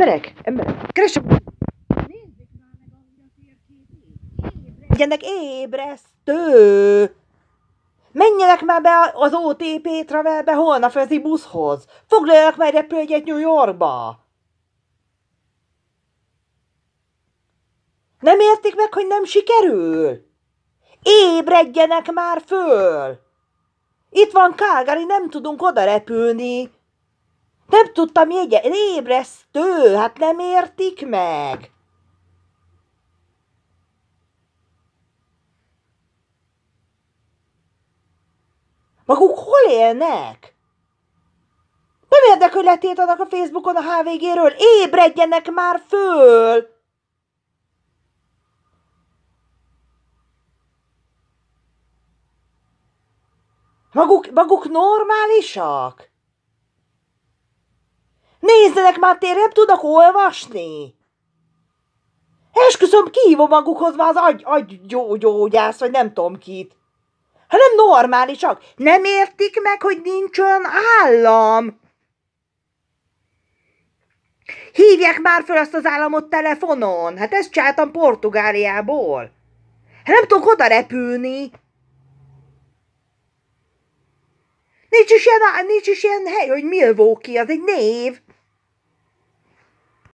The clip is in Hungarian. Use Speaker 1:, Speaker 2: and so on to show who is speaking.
Speaker 1: Emberek, emberek, keresem! Legyenek ébresztő! Menjenek már be az OTP Travelbe holnap az buszhoz! Foglaljanak már repülőjegyet New Yorkba! Nem értik meg, hogy nem sikerül? Ébredjenek már föl! Itt van Calgary, nem tudunk oda repülni. Nem tudtam jegye, ébresztő, hát nem értik meg. Maguk hol élnek? Nem érdekel, hogy letiltanak a Facebookon a HVG-ről. Ébredjenek már föl! Maguk, maguk normálisak? Nézzenek már nem tudnak olvasni? Esküszöm, kihívom magukhoz már az agy, agygyógyász, vagy nem tudom kit. Ha nem normálisak, nem értik meg, hogy nincs olyan állam. Hívják már fel azt az államot telefonon. Hát ezt csináltam Portugáliából. Hát nem tudok oda repülni. Nincs is ilyen, nincs is ilyen hely, hogy Milwaukee, az egy név.